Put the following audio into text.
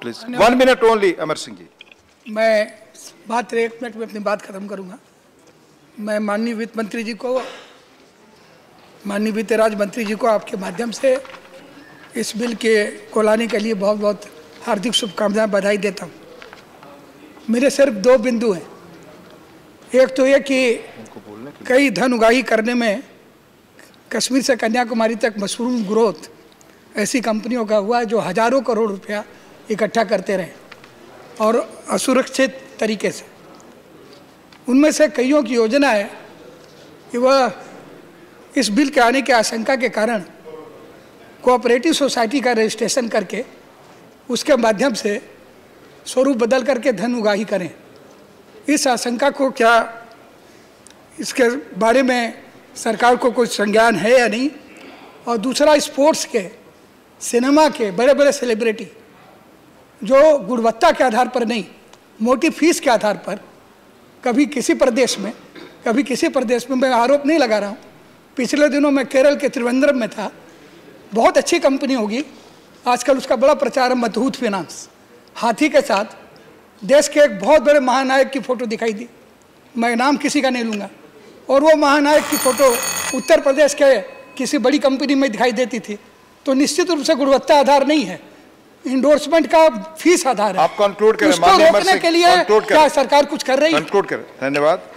Please one minute only Amar Singh ji मैं बात एक मिनट में अपनी बात खत्म करूँगा। मैं माननीय वित्त मंत्री जी को माननीय वित्त राज्य मंत्री जी को आपके माध्यम से इस बिल के को लाने के लिए बहुत बहुत हार्दिक शुभकामनाएँ बधाई देता हूँ। मेरे सिर्फ़ दो बिंदु हैं। एक तो ये कि कई धन उगाही करने में कश्मीर से कन्याकुमारी तक मशरूम ग्रोथ ऐसी कंपनियों का हुआ है जो हज़ारों करोड़ रुपया इकट्ठा करते रहे और असुरक्षित तरीके से। उनमें से कईयों की योजना है कि वह इस बिल के आने की आशंका के कारण कोऑपरेटिव सोसाइटी का रजिस्ट्रेशन करके उसके माध्यम से स्वरूप बदल करके धन उगाही करें। इस आशंका को क्या इसके बारे में सरकार को कोई संज्ञान है या नहीं? और दूसरा, स्पोर्ट्स के सिनेमा के बड़े बड़े सेलिब्रिटी, जो गुणवत्ता के आधार पर नहीं, मोटी फ़ीस के आधार पर, कभी किसी प्रदेश में, कभी किसी प्रदेश में मैं आरोप नहीं लगा रहा हूँ। पिछले दिनों मैं केरल के त्रिवेंद्रम में था। बहुत अच्छी कंपनी होगी। आजकल उसका बड़ा प्रचार है मधुत फिनांस हाथी के साथ देश के एक बहुत बड़े महानायक की फ़ोटो दिखाई दी। मैं नाम किसी का नहीं लूँगा। और वो महानायक की फ़ोटो उत्तर प्रदेश के किसी बड़ी कंपनी में दिखाई देती थी। तो निश्चित रूप से गुणवत्ता आधार नहीं है। इंडोर्समेंट का फ़ीस आधार है। आप कंक्लूड करें, उसको रोकने के लिए क्या सरकार कुछ कर रही है? कंक्लूड करें। धन्यवाद।